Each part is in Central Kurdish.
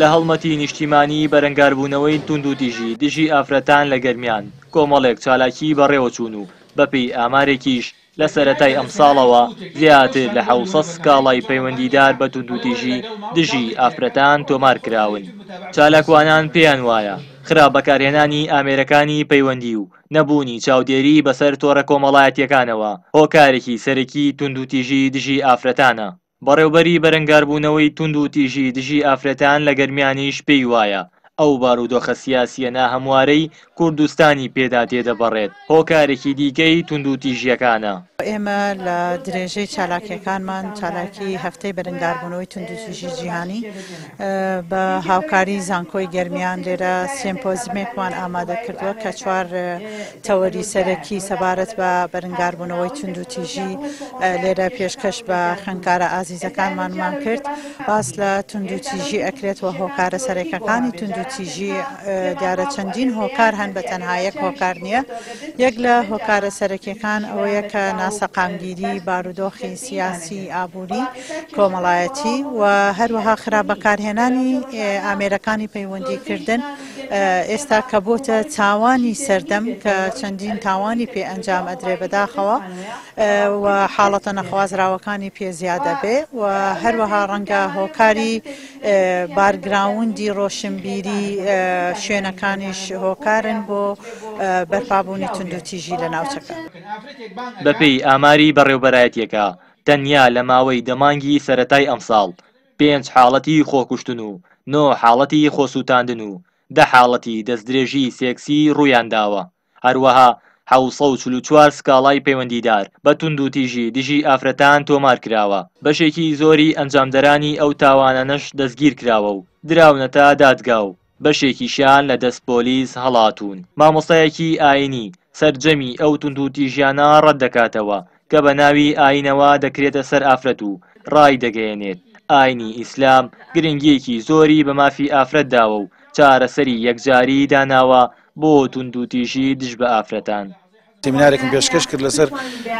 لە هەڵمەتی نیشتیمانیی بەرەنگاربوونەوەی توندوتیژی دژی ئافرەتان لە گەرمیان، کۆمەڵێک چالاکیی بەڕێوەچوون و بەپێی ئامارێکیش لە سەرەتای ئەمساڵەوە زیاتر لە حەوت سەد سکاڵای پەیوەندیدار بە توندوتیژی دژی ئافرەتان تۆمارکراون. چالاکوانان پێیان وایە، خراپ بەکارهێنانی ئامێرەکانی پەیوەندی و نەبوونی چاودێری بەسەر تۆڕە کۆمەڵایەتییەکانەوە هۆکارێکی سەرەکیی توندوتیژی دژی ئافرەتانە. بەڕێوبەری بەرەنگاربوونەوەی توند و تیژی دژی ئافرەتان لە گەرمیانیش پێی وایە ئەو بارودۆخە سیاسیە ناهەموارەی کوردستانی پێدا تێدەپەڕێت هۆکارێکی دیکەی توندوتیژیەکانە. ئێمە لە درێژەی چالاکیەکانمان، چالاکی هەفتەی بەرەنگاربوونەوەی توندوتیژی جیهانی، بە هاوکاری زانکۆی گەرمیان لێرە سێمپۆزیمێکمان ئامادەکردووە کە چوار تەوەری سەرەکی سەبارەت بە بەرنگاربوونەوەی توندوتیژی لێرە پێشکەش بە خوێندکارە ئازیزەکانمانمان کرد باس لە توندوتیژی ئەکرێت و هۆکارە سەرەکەکانی توندوتیژی دیارە چەندین هۆکار هەن بە تەنها یەک هۆکار نییە یەک لە هۆکارە سەرەکیەکان ئەوەیە کە ناسەقامگیری بارودۆخی سیاسی ئابووری کۆمەڵایەتی و هەروەها خراپ بەکارهێنانی ئامێرەکانی پەیوەندیکردن ئێستا کە بۆتە تاوانی سەردەم کە چەندین تاوانی پێ ئەنجام ئەدرێ بەداخەوە و حاڵەتە نەخوازراوەکانی پێ زیادە بێ و هەروەها ڕەنگە هۆکاری بارگراوندی ڕۆشنبیری شوێنەکانیش هۆکارن بۆ بەرپابوونی توندوتیژی لە ناوچەکە. بەپێی ئاماری بەڕێوبەرایەتیەکە تەنیا لە ماوەی دە مانگی سەرەتای ئەمساڵ، پێنج حاڵەتی خۆکوشتن و نۆ حاڵەتی خۆسووتاندن و دە حاڵەتی دەستدرێژیی سێکسی ڕوویان داوە، هەروەها حەوت سەد و چل و چوار سکاڵای پەیوەندیدار بە توندوتیژی دژی ئافرەتان تۆمار کراوە، بەشێکی زۆری ئەنجامدەرانی ئەو تاوانانەش دەستگیر کراوە و دراونەتە دادگا و بەشێکیشیان لە دەست پۆلیس هەڵاتوون. مامۆستایەکی ئایینی، سەرجەمی ئەو توندوتیژیانە ڕەتدەکاتەوە کە بە ناوی ئایینەوە دەکرێتە سەر ئافرەت و ڕایدەگەیەنێت، ئایینی ئیسلام گرنگییەکی زۆری بە مافی ئافرەت داوە و چارەسەری یەکجاری داناوە بۆ توندوتیژی دژ بە ئافرەتان. سیمینارێکم پێشکەش کرد لەسەر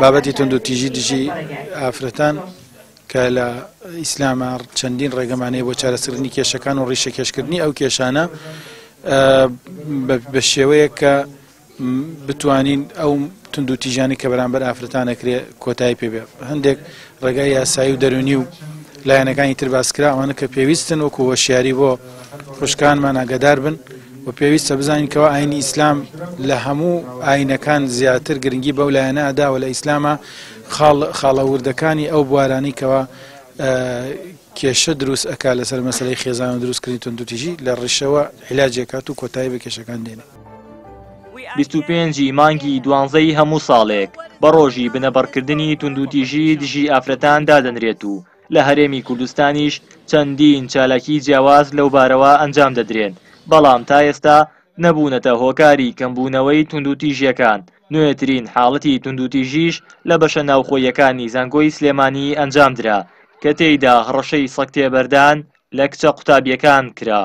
بابەتی تونند و تیژی دژی ئافرەتان کە لە ئیسلامە چەندین ڕێگەمانەیە بۆ چارەسەرنی کێشەکان و ڕیشە کێشکردنی ئەو کێشانە بە شێوەیە کە بتوانین ئەو تونند و تیژانی کە بەرامبەر ئافرەتانەکرێ کۆتایی پێبێ هەندێک ڕێگای یاسایی و دەروونی و لایەنەکانی تر باس کرا ئەوانە کە پێویستن وەکو هۆشیاری بۆ خوشکانمان ئاگادار بن و پێویستە بزانین کەەوە ئاینی ئیسلام لە هەموو ئاینەکان زیاتر گرنگی بەو لایەنە ئەداوە لە ئیسلامە خاڵە وردەکانی ئەو بوارانی کەەوە کێشە دروست ئەک لەسەر مەسلەی خێزان و دروستکردنی تونندتیژی لە ڕیشەوە علاجێکات و کۆتایی بە کێشەکان دێنێ بیست و پێنج ی مانگی دوانزە ی هەموو ساڵێک بە ڕۆژی بنەبڕکردنی توندوتیژی دژی ئافرەتان دادەنرێت و لە هەرێمی کوردستانیش چەندین چالاکی جیاواز لەو بارەوە ئەنجام دەدرێن بەڵام تا ئێستا نەبوونەتە هۆکاری کەمبوونەوەی توندوتیژیەکان نوێترین حاڵەتی توندوتیژیش لە بەشە ناوخۆیەکانی زانکۆی سلێمانی ئەنجامدرا کە تێیدا هڕەشەی سەگتێبەردان لە کچە قوتابیەکان کرا.